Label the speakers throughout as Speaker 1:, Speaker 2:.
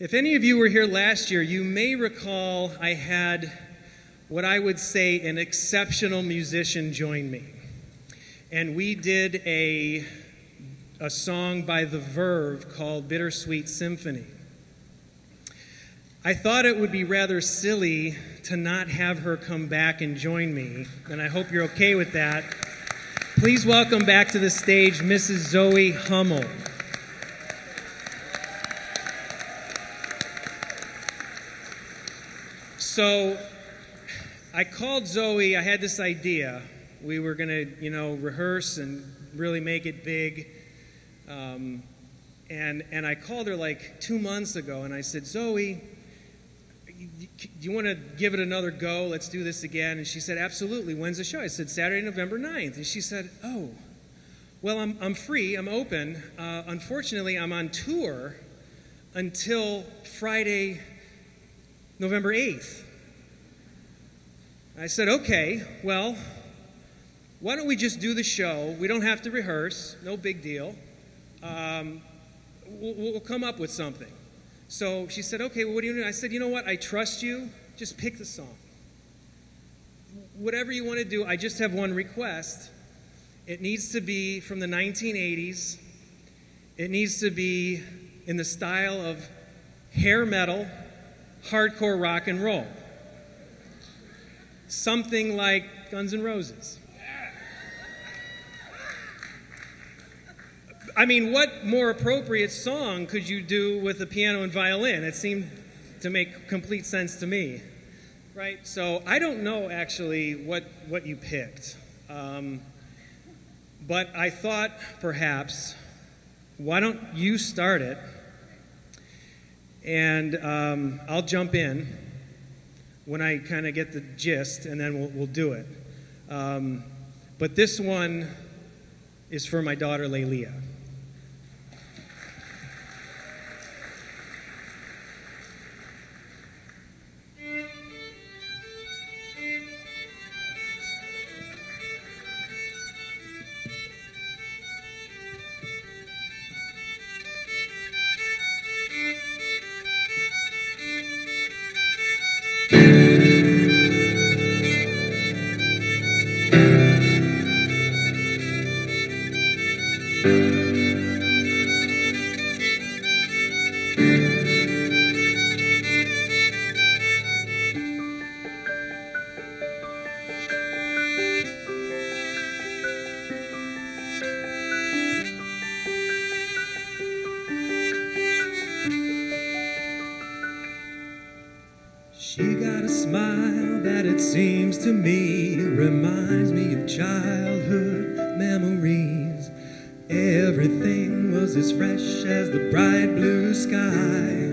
Speaker 1: If any of you were here last year, you may recall I had what I would say an exceptional musician join me. And we did a, a song by The Verve called Bittersweet Symphony. I thought it would be rather silly to not have her come back and join me, and I hope you're okay with that. Please welcome back to the stage Mrs. Zoe Hummel. So I called Zoe, I had this idea. We were going to, you know, rehearse and really make it big. Um, and, and I called her like two months ago and I said, Zoe, do you want to give it another go? Let's do this again. And she said, Absolutely. When's the show? I said, Saturday, November 9th. And she said, Oh, well, I'm, I'm free. I'm open. Uh, unfortunately, I'm on tour until Friday, November 8th. I said, Okay, well, why don't we just do the show? We don't have to rehearse, no big deal. Um, we'll, we'll come up with something. So she said, Okay, well, what do you do? I said, You know what? I trust you. Just pick the song. Whatever you want to do, I just have one request. It needs to be from the 1980s. It needs to be in the style of hair metal, hardcore rock and roll. Something like Guns N' Roses. I mean, what more appropriate song could you do with a piano and violin? It seemed to make complete sense to me, right? So I don't know actually what, what you picked. Um, but I thought perhaps, why don't you start it? And um, I'll jump in when I kind of get the gist, and then we'll, we'll do it. Um, but this one is for my daughter, Lelia. She got a smile that it seems to me reminds me of childhood memories. Everything was as fresh as the bright blue sky.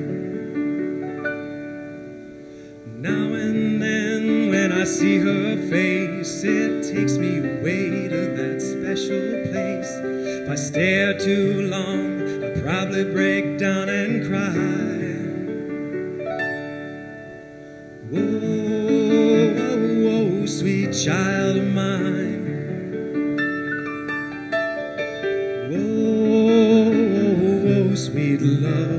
Speaker 1: Now and then, when I see her face, it takes me away to that special place. If I stare too long, I'll probably break down and cry. Whoa, whoa, whoa, sweet child of mine. Love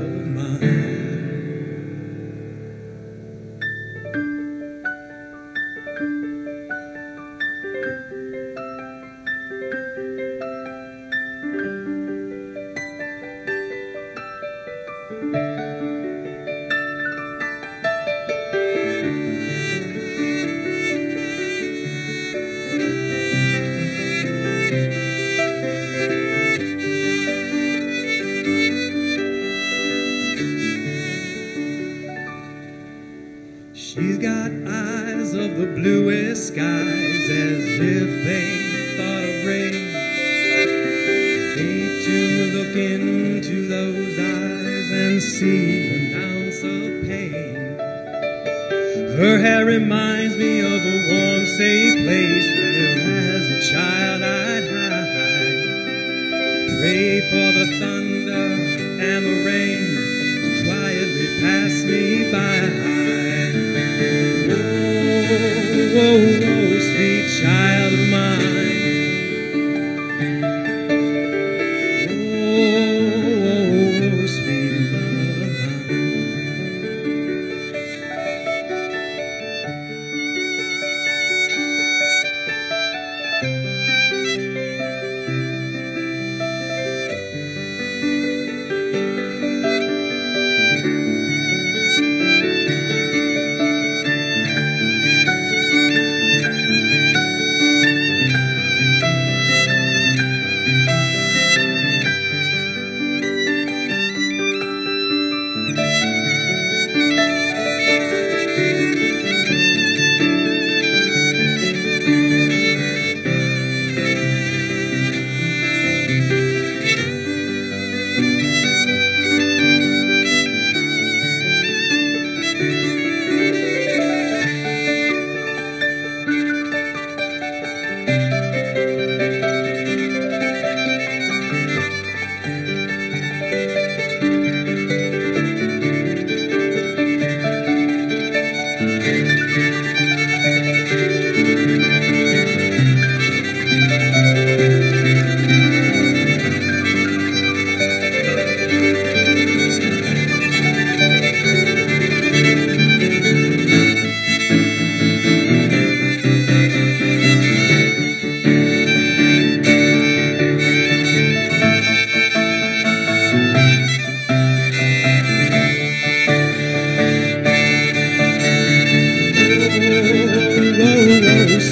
Speaker 1: bluest skies as if they thought of rain. Hate to look into those eyes and see an ounce of pain. Her hair reminds me of a warm, safe place where as a child I'd hide. Pray for the thunder and the rain to quietly pass me by.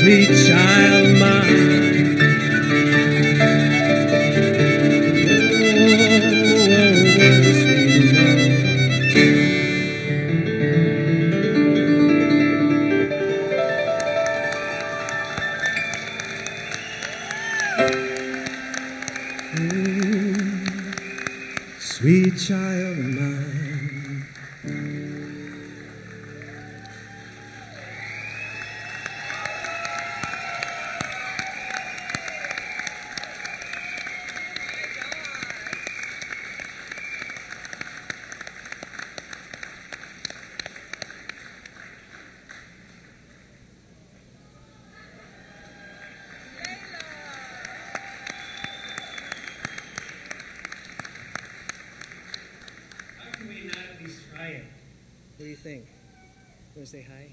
Speaker 1: sweet child. What do you think? Want to say hi?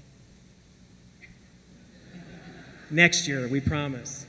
Speaker 1: Next year, we promise.